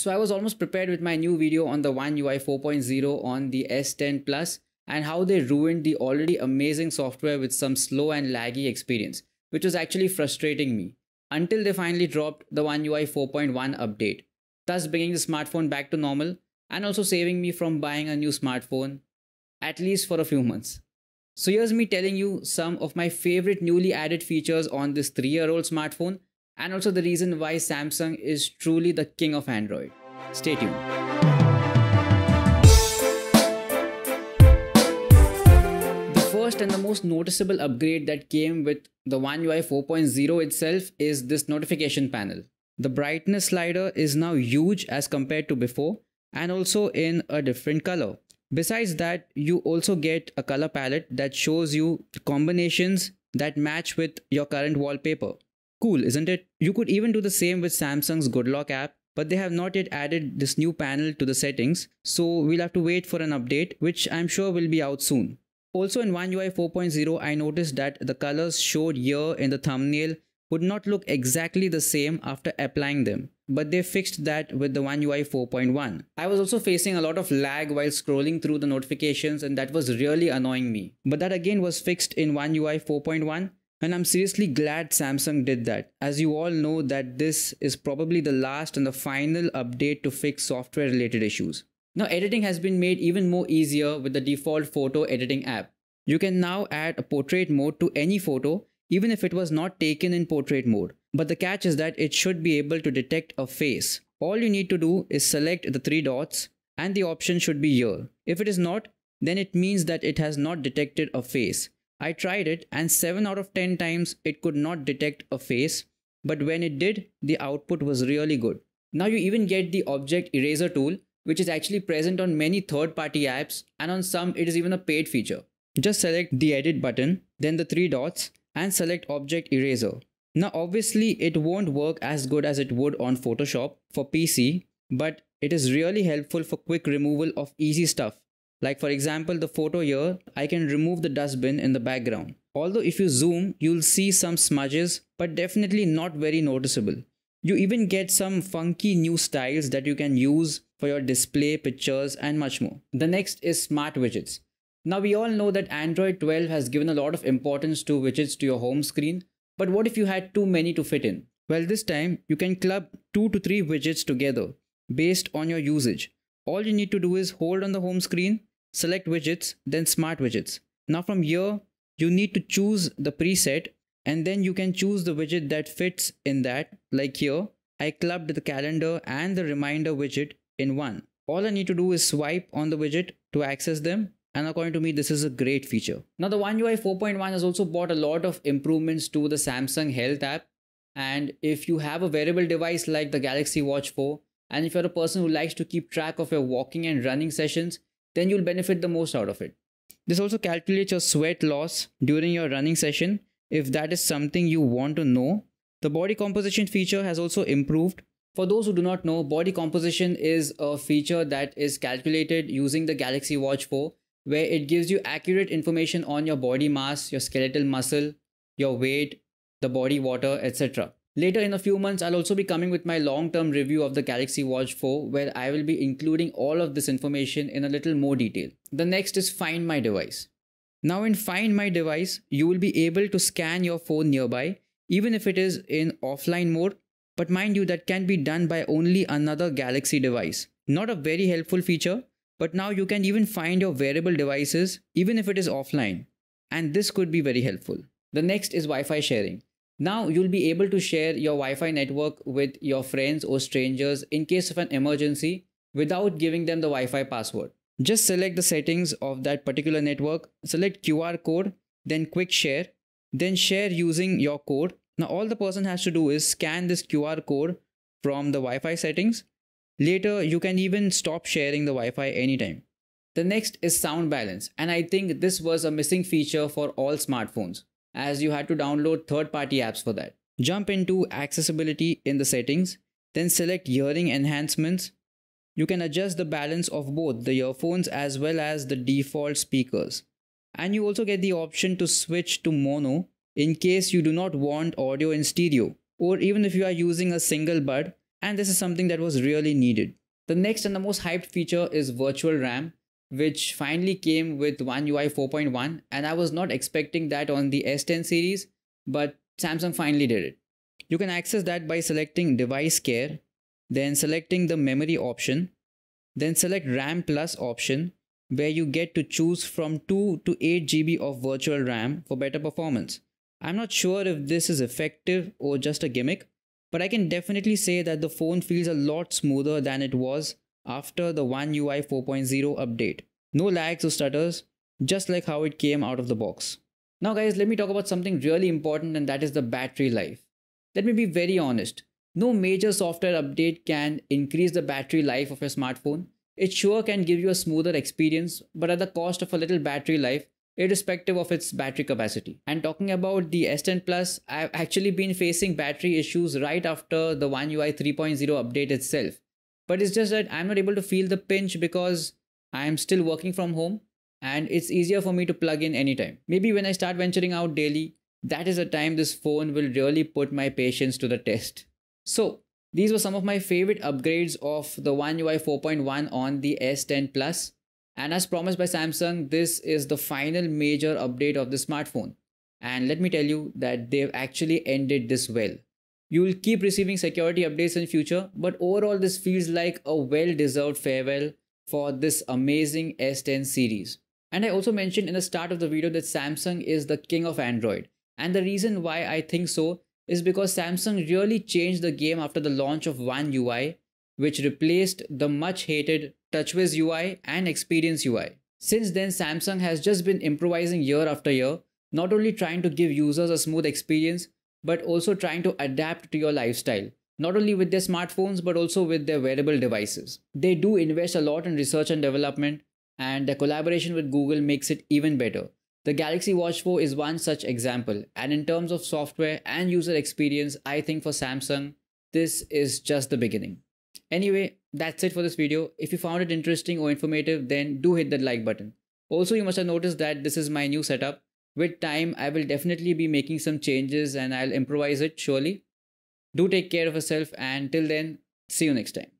So I was almost prepared with my new video on the One UI 4.0 on the S10 Plus and how they ruined the already amazing software with some slow and laggy experience, which was actually frustrating me until they finally dropped the One UI 4.1 update, thus bringing the smartphone back to normal and also saving me from buying a new smartphone at least for a few months. So here's me telling you some of my favorite newly added features on this 3 year old smartphone and also the reason why Samsung is truly the king of Android. Stay tuned. The first and the most noticeable upgrade that came with the One UI 4.0 itself is this notification panel. The brightness slider is now huge as compared to before and also in a different color. Besides that, you also get a color palette that shows you combinations that match with your current wallpaper. Cool, isn't it? You could even do the same with Samsung's Good Lock app, but they have not yet added this new panel to the settings, so we'll have to wait for an update, which I'm sure will be out soon. Also in One UI 4.0, I noticed that the colors showed here in the thumbnail would not look exactly the same after applying them, but they fixed that with the One UI 4.1. I was also facing a lot of lag while scrolling through the notifications and that was really annoying me. But that again was fixed in One UI 4.1 and I'm seriously glad Samsung did that, as you all know that this is probably the last and the final update to fix software related issues. Now editing has been made even more easier with the default photo editing app. You can now add a portrait mode to any photo even if it was not taken in portrait mode. But the catch is that it should be able to detect a face. All you need to do is select the three dots and the option should be here. If it is not, then it means that it has not detected a face. I tried it and 7 out of 10 times it could not detect a face, but when it did, the output was really good. Now you even get the object eraser tool, which is actually present on many third party apps and on some it is even a paid feature. Just select the edit button, then the three dots and select object eraser. Now obviously it won't work as good as it would on Photoshop for PC, but it is really helpful for quick removal of easy stuff. Like for example the photo here, I can remove the dustbin in the background. Although if you zoom, you'll see some smudges, but definitely not very noticeable. You even get some funky new styles that you can use for your display, pictures and much more. The next is smart widgets. Now we all know that Android 12 has given a lot of importance to widgets to your home screen, but what if you had too many to fit in? Well this time you can club 2 to 3 widgets together based on your usage. All you need to do is hold on the home screen, select widgets, then smart widgets. Now from here you need to choose the preset and then you can choose the widget that fits in that like here I clubbed the calendar and the reminder widget in one. All I need to do is swipe on the widget to access them and according to me this is a great feature now the one ui 4.1 has also brought a lot of improvements to the samsung health app and if you have a wearable device like the galaxy watch 4 and if you're a person who likes to keep track of your walking and running sessions then you'll benefit the most out of it. This also calculates your sweat loss during your running session. If that is something you want to know the body composition feature has also improved. For those who do not know, body composition is a feature that is calculated using the Galaxy Watch 4 where it gives you accurate information on your body mass, your skeletal muscle, your weight, the body water, etc. Later in a few months, I'll also be coming with my long-term review of the Galaxy Watch 4 where I will be including all of this information in a little more detail. The next is Find My Device. Now in Find My Device, you will be able to scan your phone nearby even if it is in offline mode but mind you that can be done by only another Galaxy device. Not a very helpful feature but now you can even find your wearable devices even if it is offline. And this could be very helpful. The next is Wi-Fi sharing. Now you'll be able to share your Wi-Fi network with your friends or strangers in case of an emergency without giving them the Wi-Fi password. Just select the settings of that particular network, select QR code, then quick share, then share using your code. Now all the person has to do is scan this QR code from the Wi-Fi settings Later, you can even stop sharing the Wi-Fi anytime. The next is sound balance and I think this was a missing feature for all smartphones as you had to download third-party apps for that. Jump into accessibility in the settings, then select hearing enhancements. You can adjust the balance of both the earphones as well as the default speakers. And you also get the option to switch to mono in case you do not want audio in stereo or even if you are using a single bud and this is something that was really needed. The next and the most hyped feature is virtual RAM, which finally came with One UI 4.1, and I was not expecting that on the S10 series, but Samsung finally did it. You can access that by selecting device care, then selecting the memory option, then select RAM plus option, where you get to choose from 2 to 8 GB of virtual RAM for better performance. I'm not sure if this is effective or just a gimmick, but I can definitely say that the phone feels a lot smoother than it was after the One UI 4.0 update. No lags or stutters, just like how it came out of the box. Now guys, let me talk about something really important and that is the battery life. Let me be very honest. No major software update can increase the battery life of your smartphone. It sure can give you a smoother experience, but at the cost of a little battery life, irrespective of its battery capacity. And talking about the S10 Plus, I've actually been facing battery issues right after the One UI 3.0 update itself. But it's just that I'm not able to feel the pinch because I'm still working from home and it's easier for me to plug in anytime. Maybe when I start venturing out daily, that is a time this phone will really put my patience to the test. So, these were some of my favorite upgrades of the One UI 4.1 on the S10 Plus. And as promised by Samsung, this is the final major update of the smartphone. And let me tell you that they've actually ended this well. You will keep receiving security updates in future, but overall this feels like a well-deserved farewell for this amazing S10 series. And I also mentioned in the start of the video that Samsung is the king of Android. And the reason why I think so is because Samsung really changed the game after the launch of One UI, which replaced the much hated TouchWiz UI and Experience UI. Since then, Samsung has just been improvising year after year, not only trying to give users a smooth experience, but also trying to adapt to your lifestyle, not only with their smartphones, but also with their wearable devices. They do invest a lot in research and development, and their collaboration with Google makes it even better. The Galaxy Watch 4 is one such example, and in terms of software and user experience, I think for Samsung, this is just the beginning. Anyway, that's it for this video. If you found it interesting or informative, then do hit that like button. Also, you must have noticed that this is my new setup. With time, I will definitely be making some changes and I'll improvise it surely. Do take care of yourself and till then, see you next time.